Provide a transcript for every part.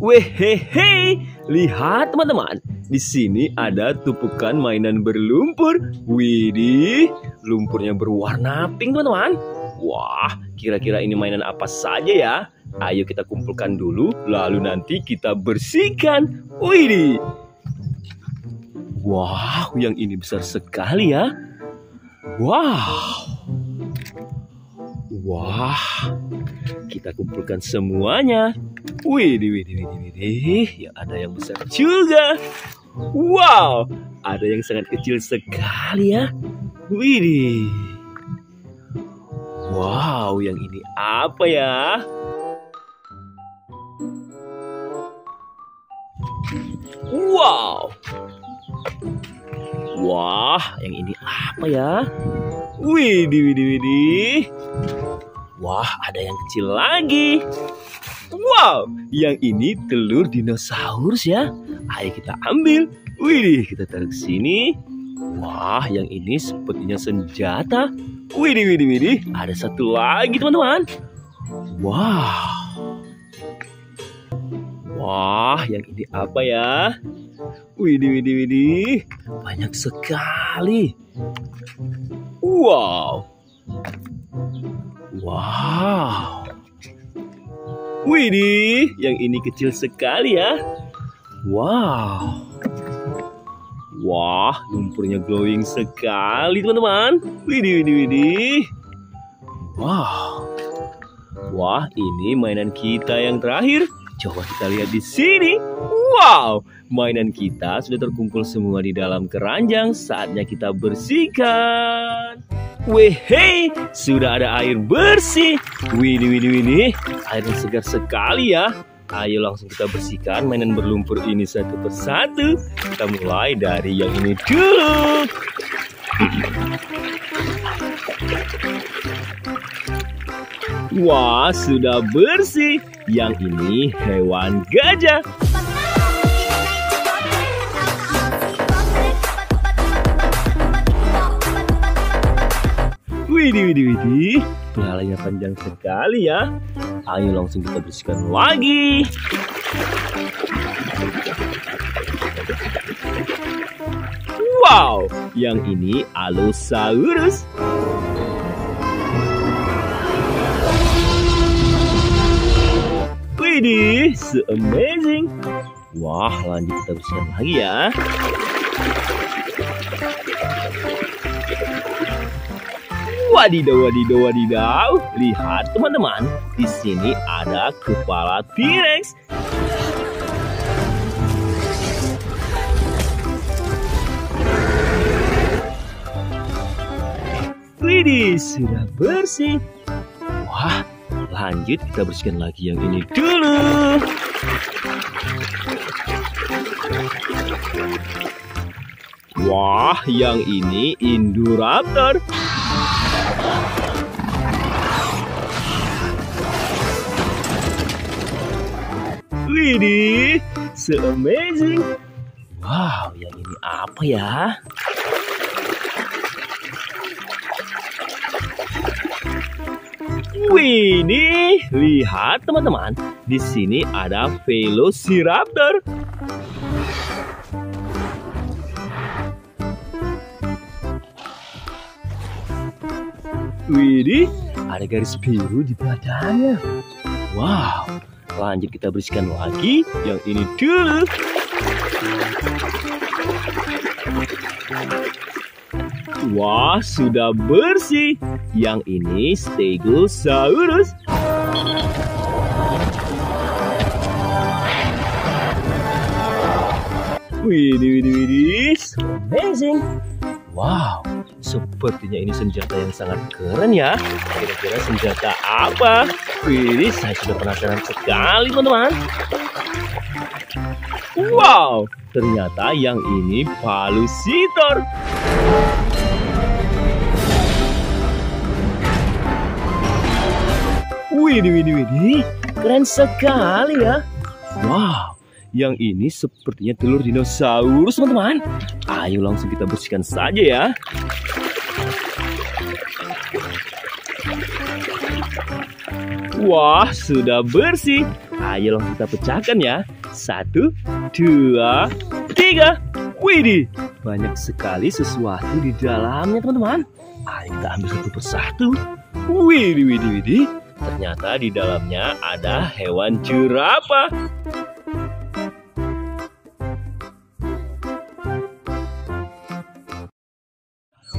Wehehe, lihat teman-teman. Di sini ada tumpukan mainan berlumpur. Widih, lumpurnya berwarna pink teman-teman. Wah, kira-kira ini mainan apa saja ya? Ayo kita kumpulkan dulu, lalu nanti kita bersihkan. Widih. Wow, yang ini besar sekali ya. Wow. Wah, kita kumpulkan semuanya. Wih, wih, wih, wih, wih, ya ada yang besar juga. Wow, ada yang sangat kecil sekali ya. Wih, wow, yang ini apa ya? Wow, wah, yang ini apa ya? Wih, wih, wih, wih. Wah, ada yang kecil lagi. Wow, yang ini telur dinosaurus ya. Ayo kita ambil. Wih, kita taruh ke sini. Wah, yang ini sepertinya senjata. Wih, wih, wih, ada satu lagi teman-teman. Wow. Wah, yang ini apa ya? Wih, wih, wih, banyak sekali. Wow. Wow. Widih, yang ini kecil sekali ya. Wow. Wah, lumpurnya glowing sekali teman-teman. Widih, widih, widih. Wow. Wah, ini mainan kita yang terakhir. Coba kita lihat di sini. Wow, mainan kita sudah terkumpul semua di dalam keranjang. Saatnya kita bersihkan. Wehey, sudah ada air bersih. Wini, wini, wini. Airnya segar sekali ya. Ayo langsung kita bersihkan mainan berlumpur ini satu persatu. Kita mulai dari yang ini dulu. Wah, sudah bersih. Yang ini hewan gajah. Widih, widih, widih. Pelalanya panjang sekali ya. Ayo langsung kita bersihkan lagi. Wow, yang ini Allosaurus. Widih, so amazing. Wah, lanjut kita bersihkan lagi ya. Wadidaw, wadidaw, wadidaw. Lihat teman-teman, di sini ada kepala T-Rex. Widih, sudah bersih. Wah, lanjut kita bersihkan lagi yang ini dulu. Wah, yang ini Indoraptor. Widih, so amazing. Wow, yang ini apa ya? Widih, lihat teman-teman. Di sini ada Velociraptor. Widih, ada garis biru di badannya. Wow, lanjut kita bersihkan lagi yang ini dulu. Wah, sudah bersih. Yang ini Stegosaurus. Widih, widih, widih. Amazing. Wow, sepertinya ini senjata yang sangat keren ya. Kira-kira senjata apa? Wih, saya sudah penasaran sekali teman-teman. Wow, ternyata yang ini palusitor. Widih, widih, widih, keren sekali ya. Wow, yang ini sepertinya telur dinosaurus teman-teman. Ayo langsung kita bersihkan saja ya. Wah, sudah bersih. Ayo kita pecahkan ya. Satu, dua, tiga. Widih, banyak sekali sesuatu di dalamnya teman-teman. Ayo kita ambil satu persatu. Widih, widih, widih. Ternyata di dalamnya ada hewan jerapah.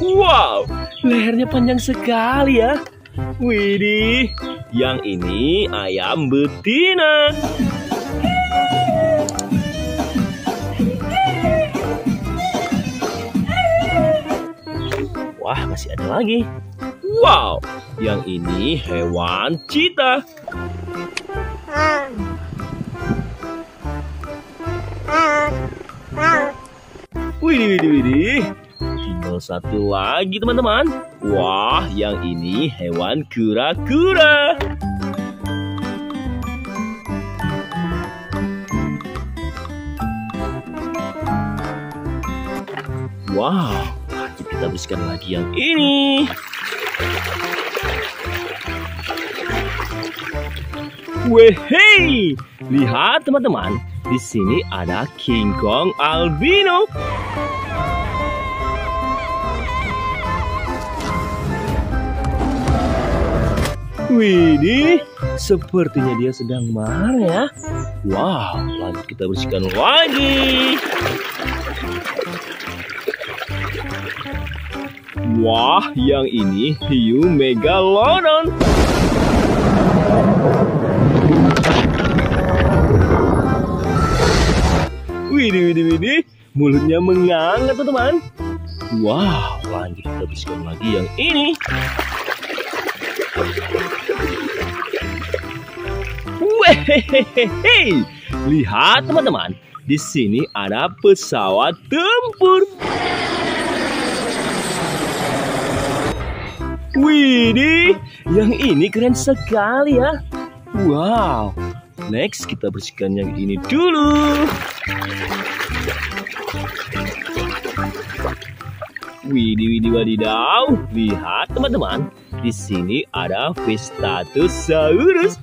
Wow, lehernya panjang sekali ya. Widih, yang ini ayam betina. Wah, masih ada lagi. Wow, yang ini hewan cita. Widih, widih, widih. Tinggal satu lagi teman-teman. Wah, yang ini hewan kura-kura. Wow, kita bersihkan lagi yang ini. Wehey, lihat teman-teman, di sini ada King Kong albino. Widih, sepertinya dia sedang marah ya. Wow, lanjut kita bersihkan lagi. Wah, yang ini hiu megalodon. Widih, widih, widih. Mulutnya menganga teman-teman. Wow, lanjut kita bersihkan lagi yang ini. Wehehehe. Lihat teman-teman, di sini ada pesawat tempur. Widih, yang ini keren sekali ya. Wow. Next kita bersihkan yang ini dulu. Widih, widih, wadidaw. Lihat teman-teman, di sini ada Vistatosaurus.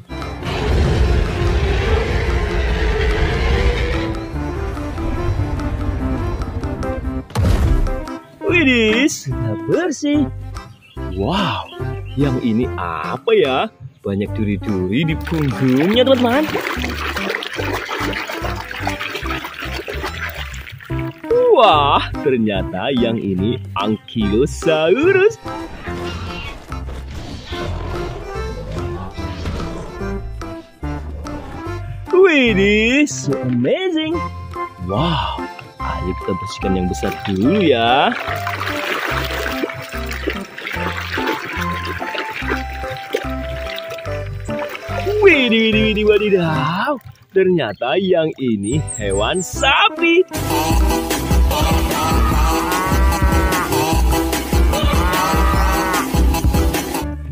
Widih, sudah bersih. Wow, yang ini apa ya? Banyak duri-duri di punggungnya, teman-teman. Wah, ternyata yang ini Ankylosaurus. Widih, so amazing. Wow, ayo kita bersihkan yang besar dulu ya. Widih, widih, widih, wadidaw. Ternyata yang ini hewan sapi.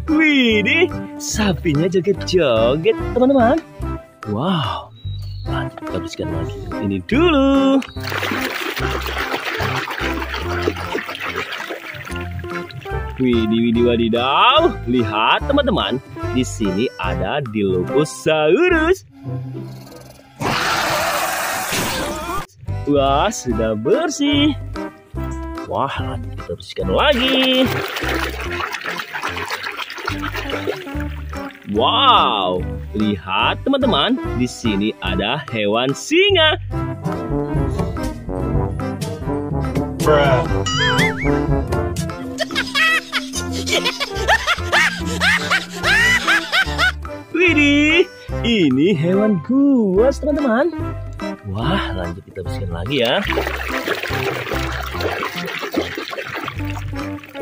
Widih, sapinya joget-joget, teman-teman. Wow, lanjut kita bersihkan lagi ini dulu. Widih, widih, wadidaw. Lihat teman-teman, di sini ada Dilophosaurus. Wah, sudah bersih. Wah, lanjut kita bersihkan lagi. Wow, lihat teman-teman, di sini ada hewan singa. Widih, ini hewan buas teman-teman. Wah, lanjut kita bersihkan lagi ya.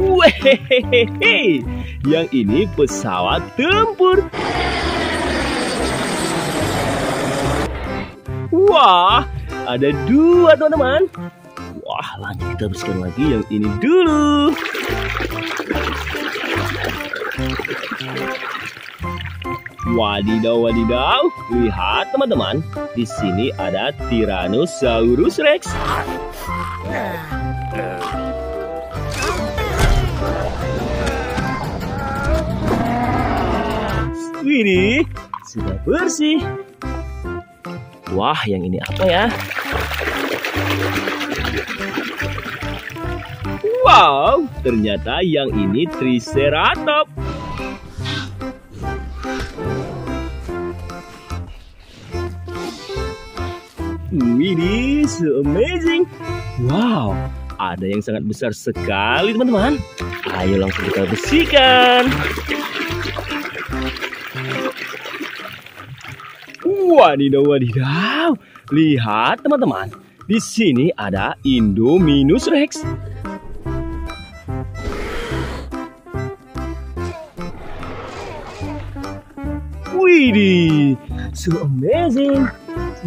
Wehehehe, yang ini pesawat tempur. Wah, ada dua teman-teman. Wah, lanjut kita bersihkan lagi yang ini dulu. Wadidaw, wadidaw. Lihat teman-teman, di sini ada Tyrannosaurus Rex. Widih, sudah bersih. Wah, yang ini apa ya? Wow, ternyata yang ini Triceratops. Widih, so amazing. Wow, ada yang sangat besar sekali teman-teman. Ayo langsung kita bersihkan. Wadidaw, wadidaw. Lihat teman-teman. Di sini ada Indominus Rex. Widih, so amazing.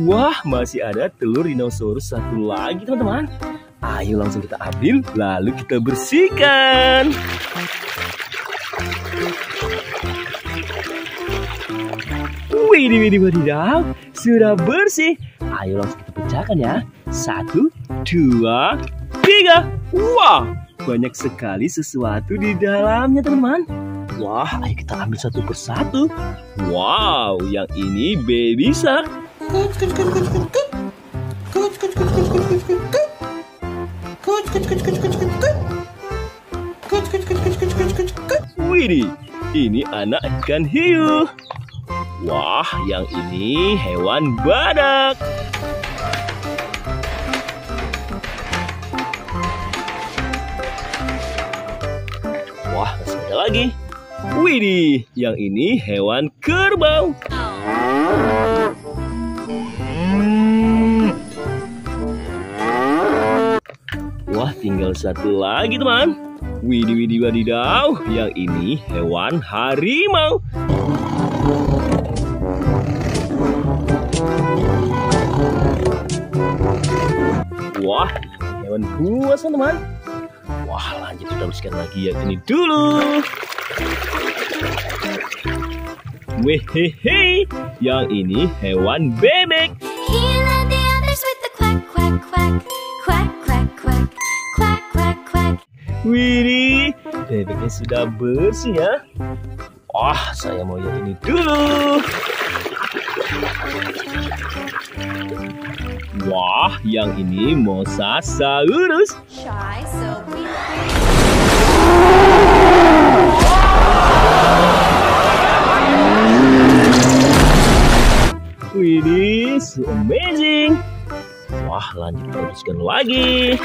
Wah, masih ada telur dinosaurus satu lagi teman-teman. Ayo langsung kita ambil, lalu kita bersihkan. Widih, widih, wadidaw, sudah bersih. Ayo langsung kita pecahkan ya. Satu, dua, tiga. Wah, banyak sekali sesuatu di dalamnya teman-teman. Wah, ayo kita ambil satu persatu. Wow, yang ini baby shark. Widih, ini anak ikan hiu. Wah, yang ini hewan badak. Wah, masih ada lagi. Widih, yang ini hewan kerbau. Wah, tinggal satu lagi, teman. Widih, widih, wadidaw. Yang ini hewan harimau. Wah, hewan buas teman. Wah, lanjut kita bersihkan lagi yang ini dulu. Wehehe, yang ini hewan bebek. Widih, bebeknya sudah bersih ya. Wah, saya mau yang ini dulu. Wah, yang ini Mosasaurus. Shy, so Widih, amazing. Wah, lanjut bersihkan lagi.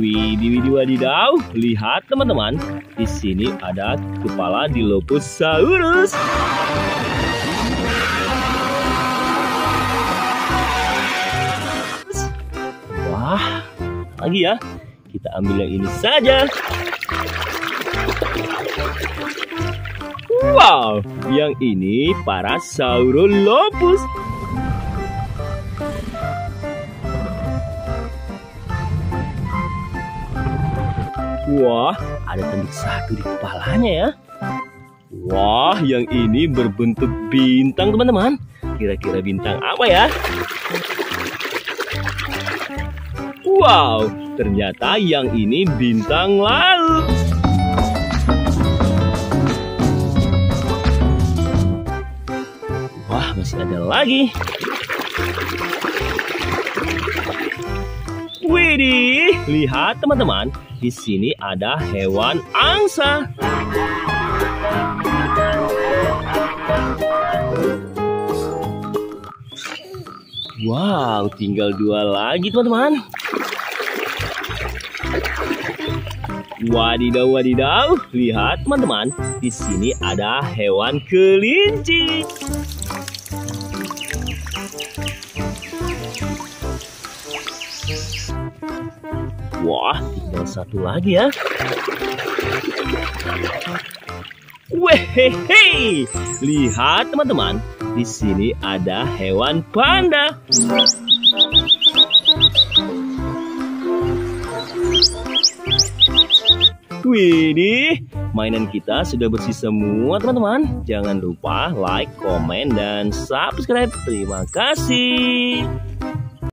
Widih, widih, wadidaw. Lihat teman-teman, di sini ada kepala Dilophosaurus. Wah, lagi ya. Kita ambil yang ini saja. Wow, yang ini Parasaurolophus. Wah, ada tanduk satu di kepalanya ya. Wah, yang ini berbentuk bintang teman-teman. Kira-kira bintang apa ya? Wow, ternyata yang ini bintang laut. Masih ada lagi. Widih, lihat teman-teman. Di sini ada hewan angsa. Wow, tinggal dua lagi teman-teman. Wadidaw, wadidaw. Lihat teman-teman, di sini ada hewan kelinci. Wah, tinggal satu lagi ya. Wehehe, lihat teman-teman, di sini ada hewan panda. Widih, mainan kita sudah bersih semua teman-teman. Jangan lupa like, komen, dan subscribe. Terima kasih.